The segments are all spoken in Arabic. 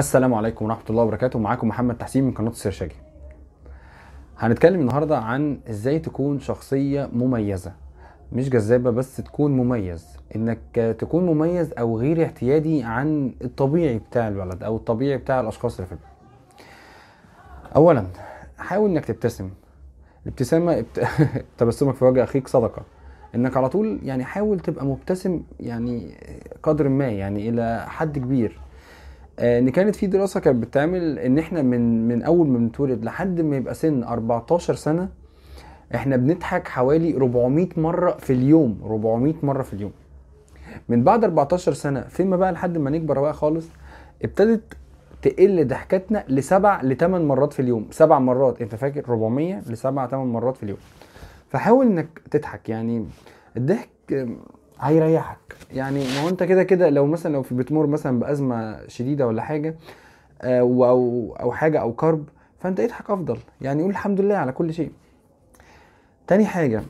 السلام عليكم ورحمة الله وبركاته. معاكم محمد تحسين من قناة السرشاجي هنتكلم النهاردة عن إزاي تكون شخصية مميزة. مش جذابة بس تكون مميز. إنك تكون مميز أو غير اعتيادي عن الطبيعي بتاع البلد أو الطبيعي بتاع الأشخاص اللي في البلد. اولا حاول إنك تبتسم. الابتسامة ابت... تبسمك في وجه أخيك صدقة. إنك على طول يعني حاول تبقى مبتسم يعني قدر ما يعني إلى حد كبير. إن كانت في دراسة كانت بتعمل إن إحنا من من أول ما بنتولد لحد ما يبقى سن 14 سنة إحنا بنضحك حوالي 400 مرة في اليوم 400 مرة في اليوم. من بعد 14 سنة فيما بقى لحد ما نكبر بقى خالص ابتدت تقل ضحكتنا لسبع لثمان مرات في اليوم. سبع مرات أنت فاكر؟ 400 لسبع ثمان مرات في اليوم. فحاول إنك تضحك يعني الضحك هيريحك. يعني ما هو انت كده كده لو مثلا لو في بتمر مثلا بأزمة شديدة ولا حاجة آه، أو أو حاجة أو كرب فأنت اضحك أفضل. يعني قول الحمد لله على كل شيء. تاني حاجة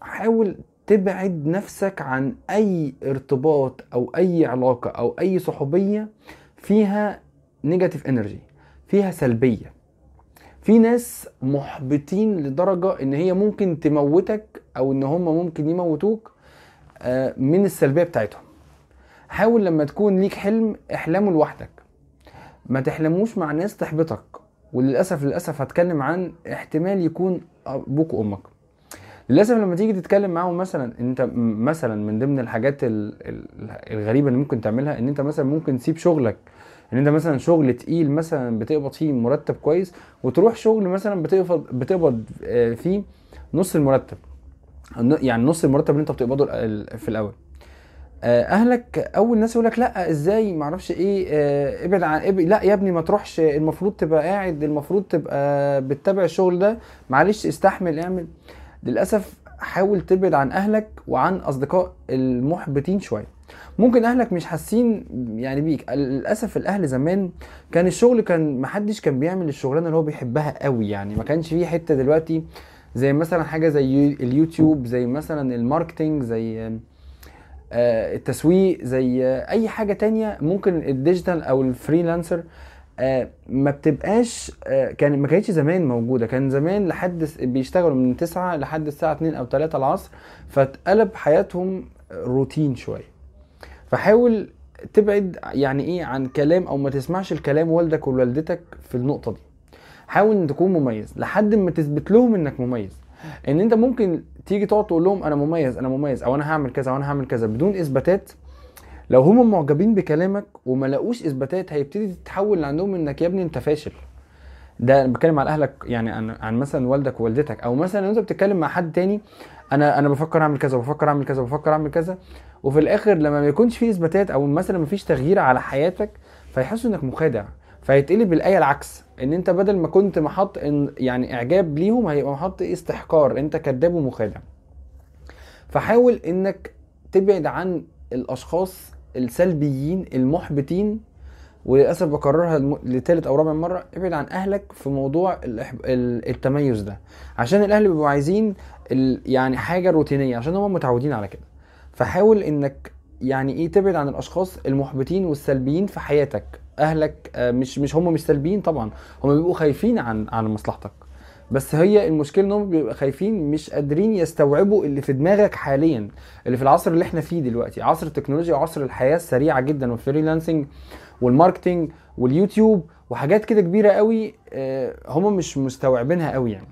حاول تبعد نفسك عن أي ارتباط أو أي علاقة أو أي صحوبية فيها negative energy فيها سلبية. في ناس محبطين لدرجة إن هي ممكن تموتك أو إن هم ممكن يموتوك من السلبية بتاعتهم. حاول لما تكون ليك حلم احلمه لوحدك. ما تحلموش مع ناس تحبطك وللأسف للأسف هتكلم عن احتمال يكون أبوك وأمك. للأسف لما تيجي تتكلم معاهم مثلا أنت مثلا من ضمن الحاجات ال- ال- الغريبة اللي ممكن تعملها إن أنت مثلا ممكن تسيب شغلك. إن أنت مثلا شغل تقيل مثلا بتقبض فيه مرتب كويس وتروح شغل مثلا بتقبض بتقبض آه، فيه نص المرتب. يعني نص المرتب اللي انت بتقبضه في الأول. آه، أهلك أول ناس يقول لك لأ إزاي؟ ما أعرفش إيه آه، ابعد عن اب... لأ يا ابني ما تروحش المفروض تبقى قاعد المفروض تبقى بتتابع الشغل ده. معلش استحمل اعمل. للأسف حاول تبعد عن أهلك وعن أصدقاء المحبطين شوية. ممكن أهلك مش حاسين يعني بيك. للأسف الأهل زمان كان الشغل كان محدش كان بيعمل الشغلانة اللي هو بيحبها قوي يعني. ما كانش فيه حتة دلوقتي زي مثلا حاجة زي يو- اليوتيوب زي مثلا ال marketing زي آه، التسويق زي آه، أي حاجة تانية. ممكن ال digital أو ال freelancer آه، ما بتبقاش كان ما كانتش زمان موجودة. كان زمان لحد بيشتغلوا من 9 لحد الساعة 2 أو 3 العصر فاتقلب حياتهم روتين شوية. فحاول تبعد يعني إيه عن كلام أو ما تسمعش الكلام والدك ووالدتك في النقطة دي. حاول إن تكون مميز. لحد ما تثبت لهم إنك مميز. إن أنت ممكن تيجي تقعد تقول لهم أنا مميز أنا مميز أو أنا هعمل كذا وأنا هعمل كذا بدون إثباتات. لو هم معجبين بكلامك وما لاقوش إثباتات هيبتدي تتحول عندهم إنك يا ابني أنت فاشل. ده بتكلم على أهلك يعني عن, عن مثلا والدك ووالدتك. أو مثلا أنت بتتكلم مع حد تاني أنا أنا بفكر أعمل كذا بفكر أعمل كذا بفكر أعمل كذا. وفي الآخر لما ما يكونش في إثباتات أو مثلا ما فيش تغيير على حياتك فيحسوا إنك مخادع. فيتقلب الآية العكس. إن أنت بدل ما كنت محط إن يعني إعجاب ليهم هيبقى محط استحقار أنت كذاب ومخادع. فحاول إنك تبعد عن الأشخاص السلبيين المحبطين وللأسف بكررها لتالت أو رابع مرة ابعد عن أهلك في موضوع التميز ده. عشان الأهل بيبقوا عايزين يعني حاجة روتينية عشان هم متعودين على كده. فحاول إنك يعني إيه تبعد عن الأشخاص المحبطين والسلبيين في حياتك. أهلك آه، مش مش هم مش سلبيين طبعا هم بيبقوا خايفين عن عن مصلحتك. بس هي المشكلة انهم بيبقوا خايفين مش قادرين يستوعبوا اللي في دماغك حاليا اللي في العصر اللي إحنا فيه دلوقتي. عصر التكنولوجيا وعصر الحياة السريعه جدا وال freelancing وال marketing واليوتيوب وحاجات كده كبيرة قوي آه، هم مش مستوعبينها قوي يعني.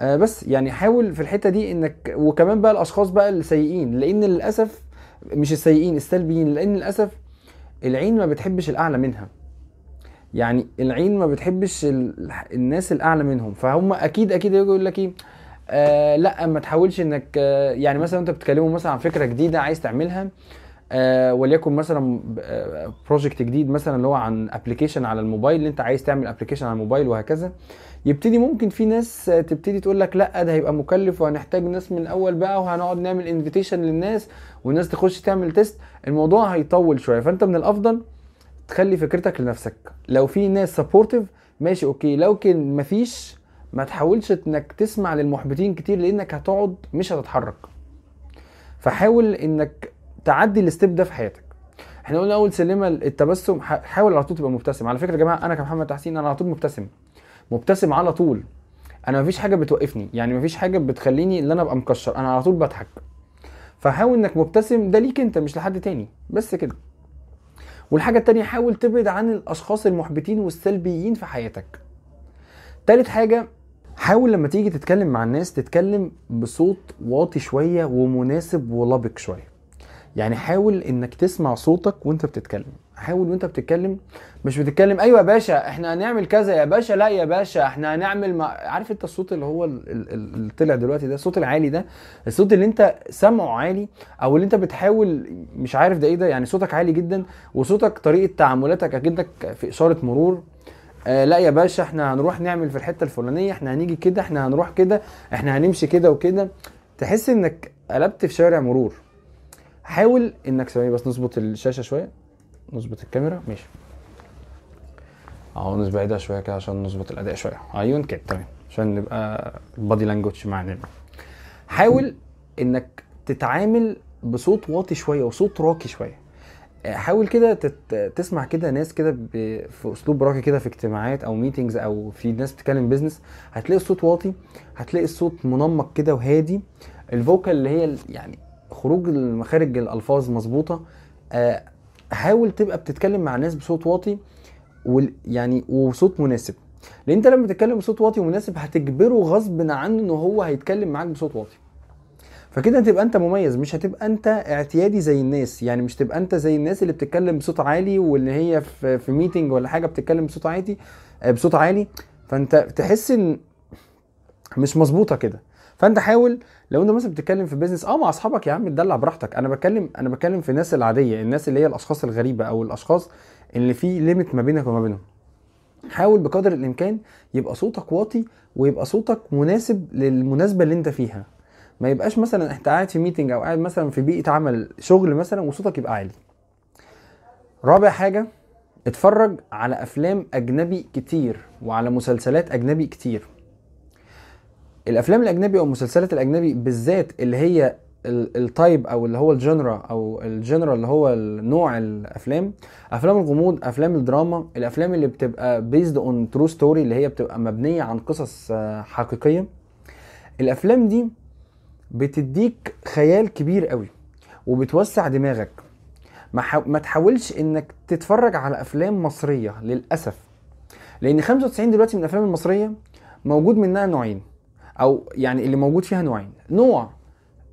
آه، بس يعني حاول في الحتة دي إنك وكمان بقى الأشخاص بقى السيئين لأن للأسف مش السيئين السلبيين لأن للأسف العين ما بتحبش الأعلى منها. يعني العين ما بتحبش ال- الناس الأعلى منهم. فهم أكيد أكيد يقول لك إيه آه لأ ما تحاولش إنك آه يعني مثلا انت بتكلموا مثلا عن فكرة جديدة عايز تعملها آه وليكن مثلا project جديد مثلا اللي هو عن application على الموبايل اللي انت عايز تعمل application على الموبايل وهكذا. يبتدي ممكن في ناس آه، تبتدي تقول لك لا ده هيبقى مكلف وهنحتاج ناس من الأول بقى وهنقعد نعمل invitation للناس والناس تخش تعمل test الموضوع هيطول شوية. فأنت من الأفضل تخلي فكرتك لنفسك. لو في ناس supportive ماشي okay. لو كان مفيش ما تحاولش إنك تسمع للمحبطين كتير لأنك هتقعد مش هتتحرك. فحاول إنك تعدي ال step ده في حياتك. إحنا قلنا أول سلمة التبسم حاول على طول تبقى مبتسم. على فكرة يا جماعة أنا كمحمد تحسين أنا على طول مبتسم. مبتسم على طول. أنا مفيش حاجة بتوقفني. يعني مفيش حاجة بتخليني إن أنا أبقى مكشر. أنا على طول بضحك. فحاول إنك مبتسم ده ليك أنت مش لحد تاني. بس كده. والحاجة التانية حاول تبعد عن الأشخاص المحبطين والسلبيين في حياتك. تالت حاجة حاول لما تيجي تتكلم مع الناس تتكلم بصوت واطي شوية ومناسب ولبق شوية. يعني حاول إنك تسمع صوتك وأنت بتتكلم. حاول وأنت بتتكلم. مش بتتكلم أيوه يا باشا إحنا هنعمل كذا يا باشا لا يا باشا إحنا هنعمل ما... عارف أنت الصوت اللي هو ال- ال- ال- اللي طلع دلوقتي ده الصوت العالي ده الصوت اللي أنت سامعه عالي أو اللي أنت بتحاول مش عارف ده إيه ده يعني صوتك عالي جدا وصوتك طريقة تعاملاتك اكنك في إشارة مرور. آه لا يا باشا إحنا هنروح نعمل في الحتة الفلانية إحنا هنيجي كده إحنا هنروح كده إحنا هنمشي كده وكده. تحس إنك قلبت في شارع مرور. حاول إنك ثواني بس نظبط الشاشة شوية. نظبط الكاميرا. ماشي. أهو نبعدها شوية كده عشان نظبط الأداء شوية. أيوه كده تمام. عشان نبقى ال body language معانا. حاول إنك تتعامل بصوت واطي شوية وصوت راقي شوية. حاول كده تت... تسمع كده ناس كده ب... في أسلوب راقي كده في اجتماعات أو meetings أو في ناس بتتكلم business هتلاقي الصوت واطي هتلاقي الصوت منمق كده وهادي. الفوكال اللي هي يعني خروج المخارج الألفاظ مظبوطة. آه، حاول تبقى بتتكلم مع ناس بصوت واطي. يعني وصوت مناسب. لأن أنت لما تتكلم بصوت واطي ومناسب هتجبره غصب عنه إن هو هيتكلم معاك بصوت واطي. فكده هتبقى أنت مميز مش هتبقى أنت اعتيادي زي الناس. يعني مش تبقى أنت زي الناس اللي بتتكلم بصوت عالي واللي هي في في ميتنج ولا حاجة بتتكلم بصوت عالي آه، بصوت عالي. فأنت تحس إن مش مظبوطة كده. فانت حاول لو انت مثلا بتتكلم في business آه مع اصحابك يا عم تدلع براحتك. أنا بتكلم أنا بتكلم في الناس العادية الناس اللي هي الأشخاص الغريبة أو الأشخاص اللي في limit ما بينك وما بينهم. حاول بقدر الإمكان يبقى صوتك واطي ويبقى صوتك مناسب للمناسبة اللي انت فيها. ما يبقاش مثلا انت قاعد في meeting أو قاعد مثلا في بيئة عمل شغل مثلا وصوتك يبقى عالي. رابع حاجة اتفرج على أفلام أجنبي كتير وعلى مسلسلات أجنبي كتير. الأفلام الأجنبي أو المسلسلات الأجنبي بالذات اللي هي ال- type أو اللي هو ال genre أو ال genre اللي هو نوع الأفلام أفلام الغموض أفلام الدراما الأفلام اللي بتبقى based on true story اللي هي بتبقى مبنية عن قصص آه، حقيقية. الأفلام دي بتديك خيال كبير قوي وبتوسع دماغك. ما, حا... ما تحاولش إنك تتفرج على أفلام مصرية للأسف لأن 95 دلوقتي من الأفلام المصرية موجود منها نوعين. أو يعني اللي موجود فيها نوعين. نوع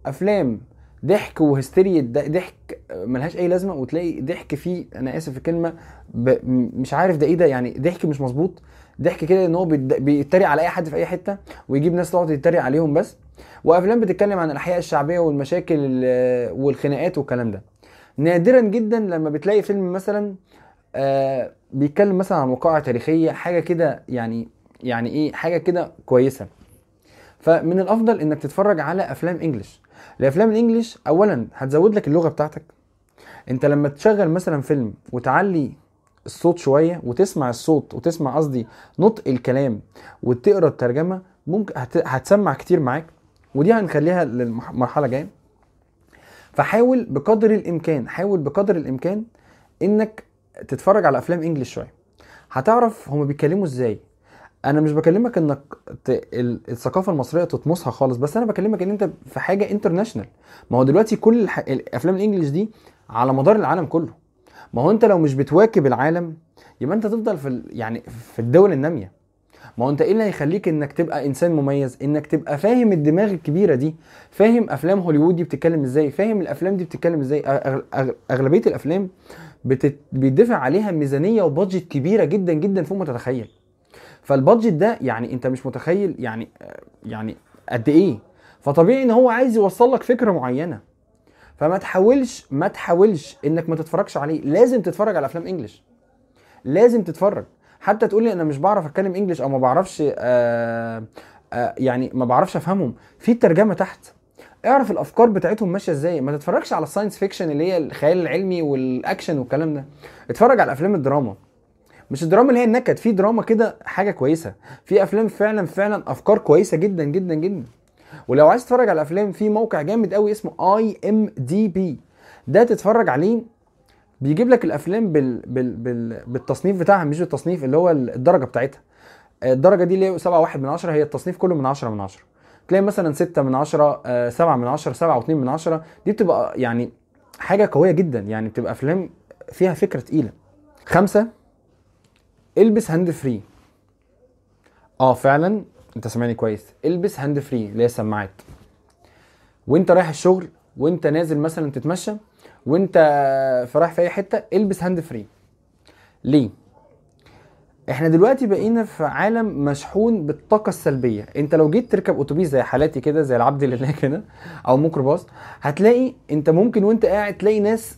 أفلام ضحك وهستيريا ضحك ملهاش أي لازمة وتلاقي ضحك فيه أنا آسف في الكلمة ب... مش عارف ده إيه ده يعني ضحك مش مظبوط. ضحك كده إن هو بيتريق على أي حد في أي حتة ويجيب ناس تقعد تتريق عليهم بس. وأفلام بتتكلم عن الأحياء الشعبية والمشاكل ال- والخناقات والكلام ده. نادرا جدا لما بتلاقي فيلم مثلا آه بيتكلم مثلا عن وقائع تاريخية حاجة كده يعني يعني إيه حاجة كده كويسة. فمن الأفضل إنك تتفرج على أفلام انجلش الأفلام الإنجليش اولا هتزود لك اللغة بتاعتك. أنت لما تشغل مثلا فيلم وتعلي الصوت شوية وتسمع الصوت وتسمع قصدي نطق الكلام وتقرأ الترجمة ممكن هت... هتسمع كتير معاك. ودي هنخليها للمرحلة الجاية. فحاول بقدر الإمكان حاول بقدر الإمكان إنك تتفرج على أفلام إنجليش شوية. هتعرف هما بيتكلموا إزاي. أنا مش بكلمك إنك ت... ال- الثقافة المصرية تطمسها خالص بس أنا بكلمك إن أنت في حاجة انترناشونال ما هو دلوقتي كل الح... الأفلام الإنجليش دي على مدار العالم كله. ما هو أنت لو مش بتواكب العالم يبقى أنت تفضل في ال... يعني في الدول النامية. ما هو أنت إيه اللي هيخليك إنك تبقى إنسان مميز إنك تبقى فاهم الدماغ الكبيرة دي؟ فاهم أفلام هوليوود دي بتتكلم إزاي؟ فاهم الأفلام دي بتتكلم إزاي؟ أغلبية الأفلام بتت... بيدفع عليها ميزانية وبادجت كبيرة جدا جدا فوق ما تتخيل. فالبادجت ده يعني انت مش متخيل يعني يعني قد إيه. فطبيعي ان هو عايز يوصل لك فكرة معينة. فما تحاولش ما تحاولش انك ما تتفرجش عليه. لازم تتفرج على أفلام English لازم تتفرج. حتى تقول لي أنا مش بعرف أتكلم English أو ما بعرفش آه آه يعني ما بعرفش أفهمهم. في الترجمة تحت. اعرف الأفكار بتاعتهم ماشية إزاي. ما تتفرجش على ال science fiction اللي هي الخيال العلمي والاكشن والكلام ده. اتفرج على أفلام الدراما. مش الدراما اللي هي النكد في دراما كده حاجة كويسة. في أفلام فعلا فعلا أفكار كويسة جدا جدا جدا. ولو عايز تتفرج على أفلام في موقع جامد قوي اسمه IMDb ده تتفرج عليه بيجيب لك الأفلام بال... بال... بال... بالتصنيف بتاعها مش بالتصنيف اللي هو الدرجة بتاعتها. الدرجة دي اللي هي 7 1 من 10 هي التصنيف كله من 10 من 10 تلاقي مثلا 6 من 10 7 من 10 7 و2 من 10 دي بتبقى يعني حاجة قوية جدا. يعني بتبقى أفلام فيها فكرة تقيلة. خمسة البس hand free آه فعلا أنت سامعني كويس. البس hand free اللي هي السماعات. وأنت رايح الشغل وأنت نازل مثلا تتمشى وأنت في رايح في أي حتة البس hand free ليه؟ إحنا دلوقتي بقينا في عالم مشحون بالطاقة السلبية. أنت لو جيت تركب أتوبيس زي حالاتي كده زي العبد لله كده أو ميكروباص هتلاقي أنت ممكن وأنت قاعد تلاقي ناس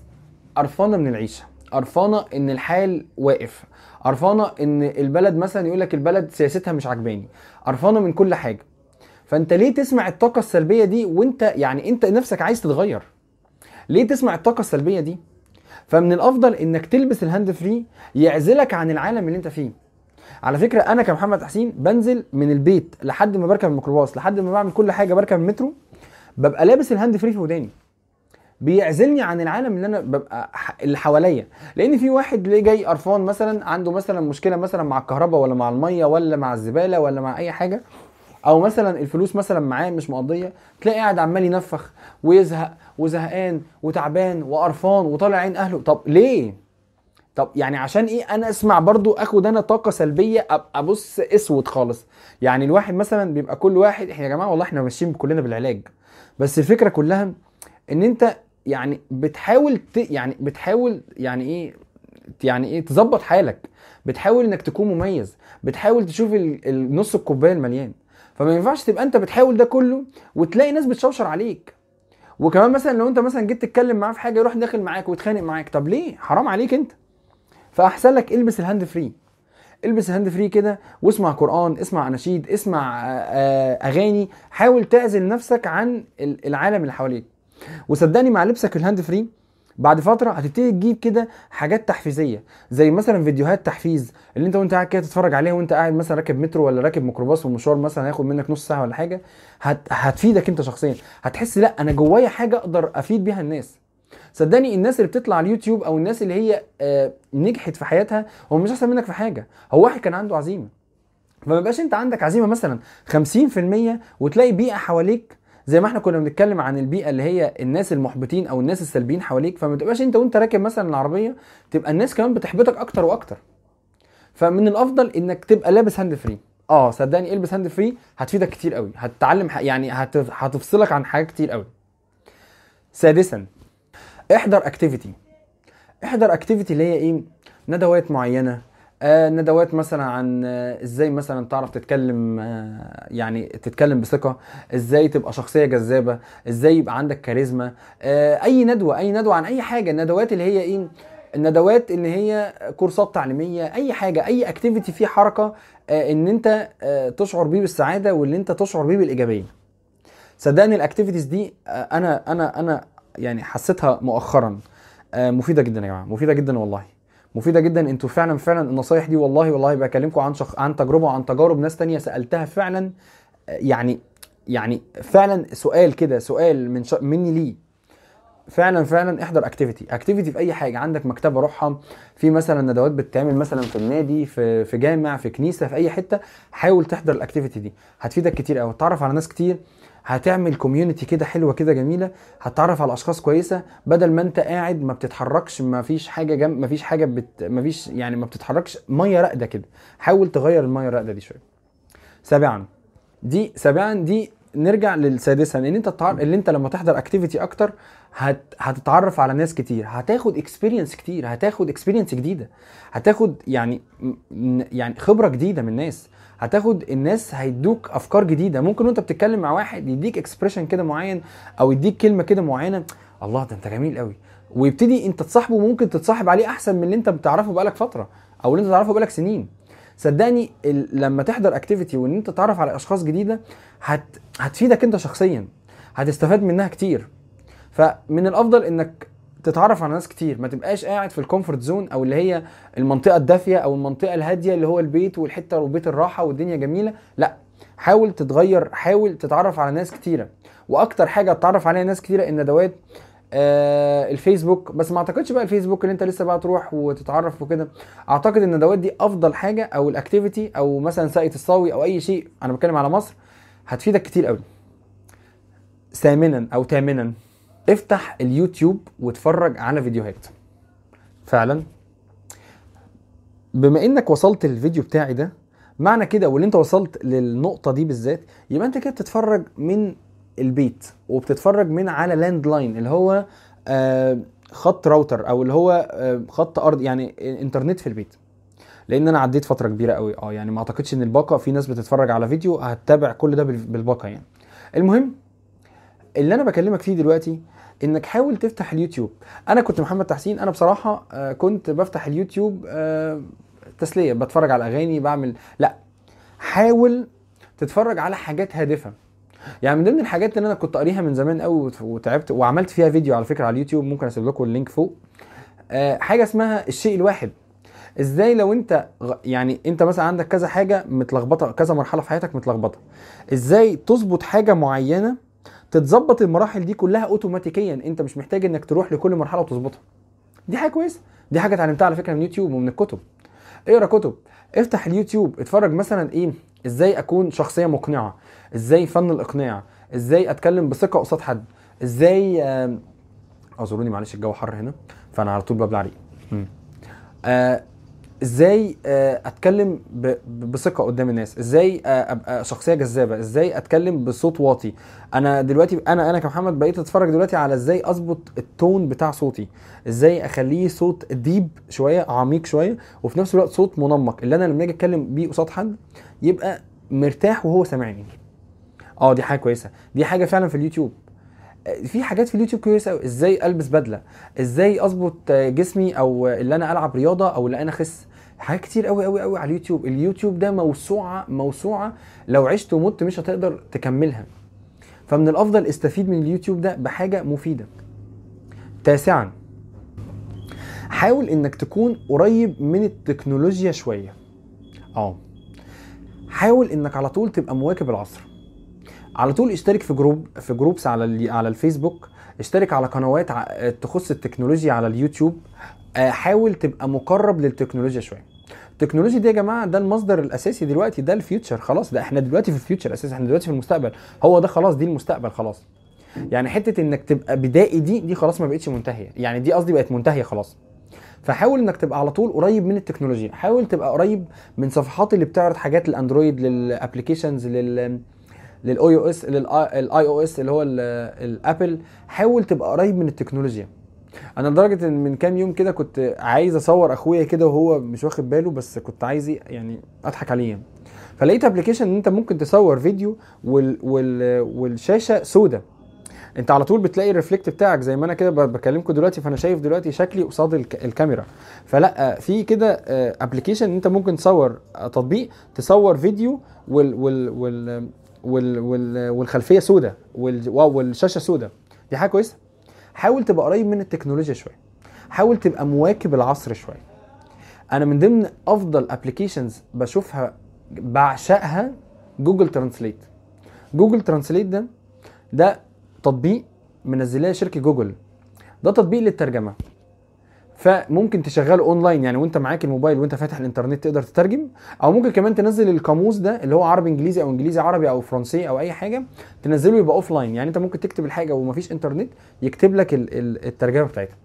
قرفانة من العيشة. قرفانة إن الحال واقف. قرفانة إن البلد مثلا يقول لك البلد سياستها مش عجباني قرفانة من كل حاجة. فأنت ليه تسمع الطاقة السلبية دي وأنت يعني أنت نفسك عايز تتغير؟ ليه تسمع الطاقة السلبية دي؟ فمن الأفضل إنك تلبس ال hand free يعزلك عن العالم اللي أنت فيه. على فكرة أنا كمحمد حسين بنزل من البيت لحد ما بركب الميكروباص لحد ما بعمل كل حاجة بركب المترو ببقى لابس ال hand free في وداني. بيعزلني عن العالم اللي أنا ببقى اللي حواليا. لأن في واحد ليه جاي قرفان مثلا عنده مثلا مشكلة مثلا مع الكهرباء ولا مع المية ولا مع الزبالة ولا مع أي حاجة أو مثلا الفلوس مثلا معاه مش مقضية تلاقي قاعد عمال ينفخ ويزهق وزهقان وتعبان وقرفان وطالع عين أهله. طب ليه؟ طب يعني عشان إيه أنا أسمع برضو آخد أنا طاقة سلبية أبقى بص أسود خالص؟ يعني الواحد مثلا بيبقى كل واحد إحنا يا جماعة والله إحنا ماشيين كلنا بالعلاج بس الفكرة كلها إن أنت يعني بتحاول ت... يعني بتحاول يعني إيه يعني إيه تظبط حالك. بتحاول انك تكون مميز. بتحاول تشوف النص الكوباية المليان. فما ينفعش تبقى انت بتحاول ده كله وتلاقي ناس بتشوشر عليك. وكمان مثلا لو انت مثلا جيت تتكلم معاه في حاجة يروح داخل معاك ويتخانق معاك. طب ليه؟ حرام عليك انت. فأحسن لك البس ال hands free. البس ال hands free كده واسمع قرآن اسمع اناشيد اسمع أغاني. حاول تعزل نفسك عن العالم اللي حواليك. وصدقني مع لبسك ال hands free بعد فترة هتبتدي تجيب كده حاجات تحفيزية زي مثلا فيديوهات تحفيز اللي انت وانت قاعد كده تتفرج عليها وانت قاعد مثلا راكب مترو ولا راكب ميكروباص ومشوار مثلا هياخد منك نص ساعة ولا حاجة هت... هتفيدك انت شخصيا. هتحس لا أنا جوايا حاجة أقدر أفيد بيها الناس. صدقني الناس اللي بتطلع على اليوتيوب أو الناس اللي هي آه نجحت في حياتها هو مش أحسن منك في حاجة. هو واحد كان عنده عزيمة. فما يبقاش انت عندك عزيمة مثلا 50% وتلاقي بيئة حواليك زي ما إحنا كنا بنتكلم عن البيئة اللي هي الناس المحبطين أو الناس السلبيين حواليك فما تبقاش أنت وأنت راكب مثلا العربية تبقى الناس كمان بتحبطك أكتر وأكتر. فمن الأفضل إنك تبقى لابس hands free آه صدقني البس hands free هتفيدك كتير قوي. هتتعلم يعني هتف... هتفصلك عن حاجات كتير قوي. سادسا احضر activity احضر activity اللي هي إيه؟ ندوات معينة ندوات مثلا عن آه إزاي مثلا تعرف تتكلم آه يعني تتكلم بثقة إزاي تبقى شخصية جذابة إزاي يبقى عندك كاريزما آه أي ندوة أي ندوة عن أي حاجة. الندوات اللي هي إيه؟ الندوات إن هي كورسات تعليمية أي حاجة أي activity فيه حركة آه إن أنت آه تشعر بيه بالسعادة واللي أنت تشعر بيه بالإيجابية. صدقني ال activities دي آه أنا أنا أنا يعني حسيتها مؤخرا. آه مفيدة جدا يا جماعة مفيدة جدا والله. مفيدة جدا. أنتوا فعلا فعلا النصايح دي والله والله بكلمكم عن شخ... عن تجربة وعن تجارب ناس تانية سألتها فعلا يعني يعني فعلا سؤال كده سؤال من ش... مني ليه. فعلا فعلا احضر activity activity في أي حاجة. عندك مكتبة روحها في مثلا ندوات بتتعمل مثلا في النادي في في جامع في كنيسة في أي حتة حاول تحضر ال activity دي. هتفيدك كتير قوي تعرف على ناس كتير. هتعمل community كده حلوة كده جميلة هتتعرف على أشخاص كويسة بدل ما أنت قاعد ما بتتحركش ما فيش حاجة جنب ما فيش حاجة بت... ما فيش يعني ما بتتحركش مية راقدة كده. حاول تغير المية الراقدة دي شوية. سابعا. دي سابعا دي نرجع للسادسة ان أنت تتعرف اللي أنت لما تحضر activity أكتر هت... هتتعرف على ناس كتير. هتاخد experience كتير هتاخد experience جديدة. هتاخد يعني يعني خبرة جديدة من ناس هتاخد الناس هيدوك أفكار جديدة. ممكن وأنت بتتكلم مع واحد يديك expression كده معين أو يديك كلمة كده معينة. الله ده أنت جميل قوي ويبتدي أنت تصاحبه ممكن تتصاحب عليه أحسن من اللي أنت بتعرفه بقالك فترة أو اللي أنت تعرفه بقالك سنين. صدقني لما تحضر activity وإن أنت تتعرف على أشخاص جديدة هت... هتفيدك أنت شخصيا. هتستفاد منها كتير. فمن الأفضل إنك تتعرف على ناس كتير. ما تبقاش قاعد في ال comfort zone أو اللي هي المنطقة الدافية أو المنطقة الهادية اللي هو البيت والحتة وبيت الراحة والدنيا جميلة. لا حاول تتغير حاول تتعرف على ناس كتيرة. وأكتر حاجة تتعرف عليها ناس كتيرة الندوات آه الفيسبوك. بس ما أعتقدش بقى الفيسبوك اللي أنت لسه بقى تروح وتتعرف وكده. أعتقد الندوات دي أفضل حاجة أو ال activity أو مثلا ساقية الصاوي أو أي شيء. أنا بتكلم على مصر. هتفيدك كتير قوي ثامنا أو ثامنا افتح اليوتيوب واتفرج على فيديوهات. فعلا. بما إنك وصلت الفيديو بتاعي ده معنى كده واللي أنت وصلت للنقطة دي بالذات يبقى أنت كده بتتفرج من البيت وبتتفرج من على land line اللي هو آه خط راوتر أو اللي هو آه خط أرض يعني انترنت في البيت. لأن أنا عديت فترة كبيرة قوي آه يعني ما أعتقدش إن الباقة في ناس بتتفرج على فيديو هتتابع كل ده بال- بالباقة يعني. المهم اللي أنا بكلمك فيه دلوقتي إنك حاول تفتح اليوتيوب. أنا كنت محمد تحسين أنا بصراحة آه، كنت بفتح اليوتيوب آه، تسلية بتفرج على أغاني بعمل لا. حاول تتفرج على حاجات هادفة. يعني من ضمن الحاجات اللي أنا كنت قاريها من زمان قوي وت- وتعبت وعملت فيها فيديو على فكرة على اليوتيوب ممكن أسيب لكم ال link فوق. آه، حاجة اسمها الشيء الواحد. إزاي لو أنت يعني أنت مثلا عندك كذا حاجة متلخبطة كذا مرحلة في حياتك متلخبطة. إزاي تظبط حاجة معينة تتظبط المراحل دي كلها اوتوماتيكيا. أنت مش محتاج إنك تروح لكل مرحلة وتظبطها. دي حاجة كويسة. دي حاجة اتعلمتها على فكرة من يوتيوب ومن الكتب. اقرأ كتب. افتح اليوتيوب. اتفرج مثلا إيه؟ إزاي أكون شخصية مقنعة. إزاي فن الإقناع. إزاي أتكلم بثقة قصاد حد. إزاي اعذروني معلش الجو حر هنا فأنا على طول ببلع ريق إزاي آه، اتكلم بثقة قدام الناس؟ إزاي آه، ابقى شخصية جذابة؟ إزاي اتكلم بصوت واطي؟ أنا دلوقتي أنا أنا كمحمد بقيت اتفرج دلوقتي على إزاي اظبط ال tone بتاع صوتي. إزاي اخليه صوت deep شوية عميق شوية وفي نفس الوقت صوت منمق. اللي أنا لما أجي اتكلم بيه قصاد حد يبقى مرتاح وهو سامعني. آه دي حاجة كويسة. دي حاجة فعلا في اليوتيوب. آه، في حاجات في اليوتيوب كويسة أوي. إزاي ألبس بدلة؟ إزاي أظبط جسمي أو اللي أنا ألعب رياضة أو اللي أنا أخس؟ حاجات كتير قوي قوي قوي على اليوتيوب. اليوتيوب ده موسوعة موسوعة لو عشت ومت مش هتقدر تكملها. فمن الأفضل استفيد من اليوتيوب ده بحاجة مفيدة. تاسعا حاول إنك تكون قريب من التكنولوجيا شوية. آه. حاول إنك على طول تبقى مواكب العصر. على طول اشترك في group في groups على على الفيسبوك. اشترك على قنوات تخص التكنولوجيا على اليوتيوب. آه، حاول تبقى مقرب للتكنولوجيا شوية. التكنولوجيا دي يا جماعة ده المصدر الأساسي دلوقتي ده ال future خلاص ده إحنا دلوقتي في ال future أساسا إحنا دلوقتي في المستقبل. هو ده خلاص دي المستقبل خلاص. يعني حتة إنك تبقى بدائي دي دي خلاص ما بقتش منتهية. يعني دي قصدي بقت منتهية خلاص. فحاول إنك تبقى على طول قريب من التكنولوجيا. حاول تبقى قريب من صفحات اللي بتعرض حاجات الاندرويد لل applications لل لل iOS لل iOS اللي هو ال- ال Apple. حاول تبقى قريب من التكنولوجيا. أنا لدرجة إن من كام يوم كده كنت عايز اصور اخويا كده وهو مش واخد باله بس كنت عايز يعني اضحك عليه. فلقيت application إن انت ممكن تصور فيديو وال وال والشاشة سودة. انت على طول بتلاقي ال reflect بتاعك زي ما أنا كده بكلمكم دلوقتي فانا شايف دلوقتي شكلي قصاد الك- الكاميرا. فلا في كده application إن انت ممكن تصور آه، تطبيق تصور فيديو وال وال وال وال وال والخلفية واو، والشاشة سودة. دي حاجة كويسة؟ حاول تبقى قريب من التكنولوجيا شوية. حاول تبقى مواكب العصر شوية. أنا من ضمن أفضل applications بشوفها بعشقها Google Translate Google Translate ده ده تطبيق منزلاه شركة جوجل ده تطبيق للترجمة. فممكن تشغله اونلاين يعني وانت معاك الموبايل وانت فاتح الانترنت تقدر تترجم. أو ممكن كمان تنزل القاموس ده اللي هو عربي انجليزي أو انجليزي عربي أو فرنسي أو اي حاجة تنزله يبقى offline يعني انت ممكن تكتب الحاجة ومفيش انترنت يكتب لك ال- ال- الترجمة بتاعتها.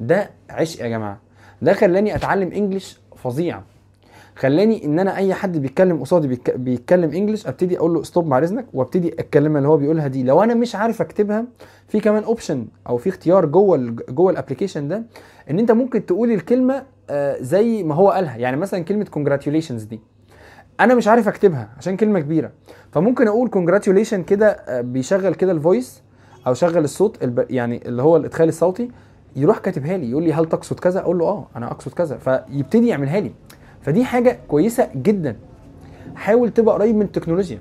ده عشق يا جماعة. ده خلاني اتعلم English فظيع. خلاني إن أنا أي حد بيتكلم قصادي بيتك- بيتكلم English أبتدي أقول له stop مع اذنك وأبتدي الكلمة اللي هو بيقولها دي. لو أنا مش عارف أكتبها في كمان option أو في اختيار جوه جوه ال application ده إن أنت ممكن تقول الكلمة آه، زي ما هو قالها. يعني مثلا كلمة congratulations دي. أنا مش عارف أكتبها عشان كلمة كبيرة. فممكن أقول congratulation كده آه، بيشغل كده الفويس أو شغل الصوت. يعني اللي هو الإدخال الصوتي يروح كاتبها لي يقول لي هل تقصد كذا؟ أقول له آه أنا أقصد كذا. فيبتدي يعملها لي. فدي حاجة كويسة جدا. حاول تبقى قريب من التكنولوجيا.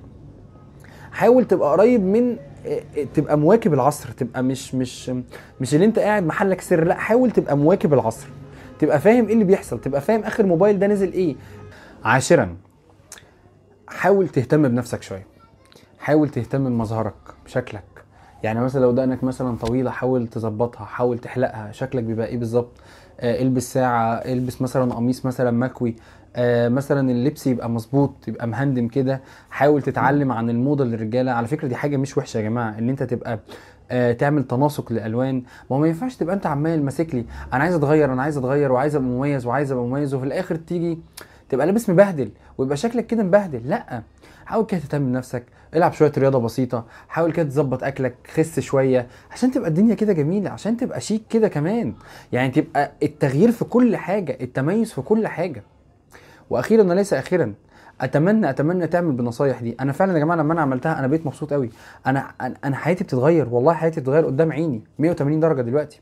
حاول تبقى قريب من آه، آه، تبقى مواكب العصر تبقى مش مش مش اللي انت قاعد محلك سر لا حاول تبقى مواكب العصر. تبقى فاهم إيه اللي بيحصل تبقى فاهم آخر موبايل ده نزل إيه. عاشرا حاول تهتم بنفسك شوية. حاول تهتم بمظهرك بشكلك. يعني مثلا لو دقنك مثلا طويلة حاول تظبطها حاول تحلقها. شكلك بيبقى إيه بالظبط؟ آه إلبس ساعة إلبس مثلا قميص مثلا مكوي. آه مثلا اللبس يبقى مظبوط يبقى مهندم كده. حاول تتعلم عن الموضة للرجالة. على فكرة دي حاجة مش وحشة يا جماعة إن أنت تبقى آه تعمل تناسق للالوان ما هو ما ينفعش تبقى أنت عمال ماسك لي. أنا عايز أتغير أنا عايز أتغير وعايز أبقى مميز وعايز أبقى مميز وفي الآخر تيجي تبقى لابس مبهدل ويبقى شكلك كده مبهدل. لأ حاول كده تهتم بنفسك العب شوية رياضة بسيطة حاول كده تظبط أكلك خس شوية عشان تبقى الدنيا كده جميلة عشان تبقى شيك كده كمان. يعني تبقى التغيير في كل حاجة التميز في كل حاجة. وأخيرا وليس أخيرا أتمنى أتمنى تعمل بالنصايح دي. أنا فعلا يا جماعة لما أنا عملتها أنا بقيت مبسوط قوي أنا أنا حياتي بتتغير والله حياتي بتتغير قدام عيني 180 درجة دلوقتي.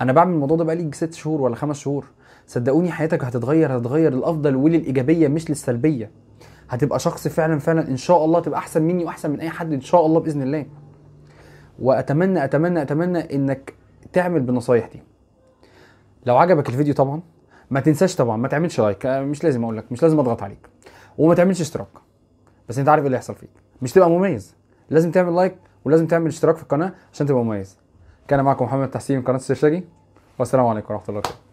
أنا بعمل الموضوع ده بقالي ست شهور ولا خمس شهور. صدقوني حياتك هتتغير هتتغير للأفضل وللإيجابية مش للسلبية. هتبقى شخص فعلا فعلا إن شاء الله تبقى أحسن مني وأحسن من أي حد إن شاء الله بإذن الله. وأتمنى أتمنى أتمنى إنك تعمل بالنصايح دي. لو عجبك الفيديو طبعا ما تنساش طبعا ما تعملش لايك. مش لازم أقول لك مش لازم أضغط عليك. وما تعملش اشتراك. بس أنت عارف إيه اللي هيحصل فيك. مش تبقى مميز. لازم تعمل لايك ولازم تعمل اشتراك في القناة عشان تبقى مميز. كان معكم محمد تحسين من قناة السرشاجي والسلام عليكم ورحمة الله وبركاته.